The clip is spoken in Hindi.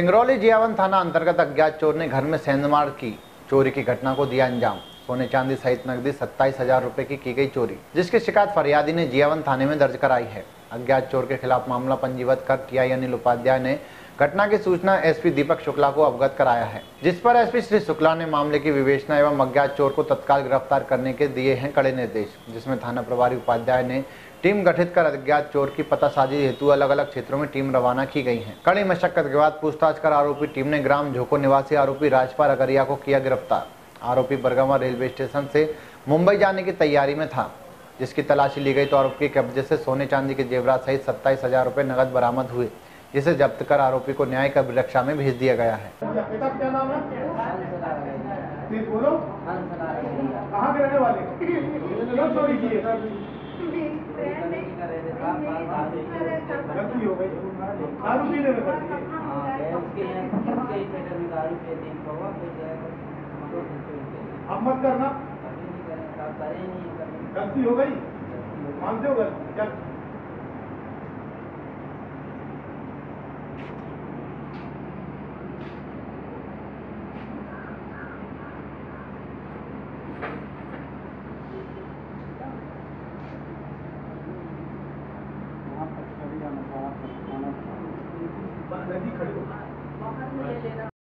सिंगरौली जियावन थाना अंतर्गत अज्ञात चोर ने घर में सेंधमार की चोरी की घटना को दिया अंजाम। सोने चांदी सहित नकदी सत्ताईस हज़ार रूपए की की गई चोरी, जिसकी शिकायत फरियादी ने जियावन थाने में दर्ज कराई है। अज्ञात चोर के खिलाफ मामला पंजीबद्ध कर टीआई अनिल उपाध्याय ने। घटना की सूचना एसपी दीपक शुक्ला को अवगत कराया है, जिस पर एसपी श्री शुक्ला ने मामले की विवेचना एवं अज्ञात चोर को तत्काल गिरफ़्तार करने के दिए हैं कड़े निर्देश, जिसमें थाना प्रभारी उपाध्याय ने टीम गठित कर अज्ञात चोर की पतासाजी हेतु अलग अलग क्षेत्रों में टीम रवाना की गई है। कड़ी मशक्कत के बाद पूछताछ कर आरोपी टीम ने ग्राम झोको निवासी आरोपी राजपाल अगरिया को किया गिरफ़्तार। आरोपी बरगवा रेलवे स्टेशन से मुंबई जाने की तैयारी में था। जिसकी तलाशी ली गई तो आरोपी के कब्जे से सोने चांदी के जेवरात सहित सत्ताईस हज़ार रुपए नगद बरामद हुए, जिसे जब्त कर आरोपी को न्यायिक अभिरक्षा में भेज दिया गया है। है? अब मत करना। गलती हो गई? मानते हो गलती? चल। नदी खड़ी हो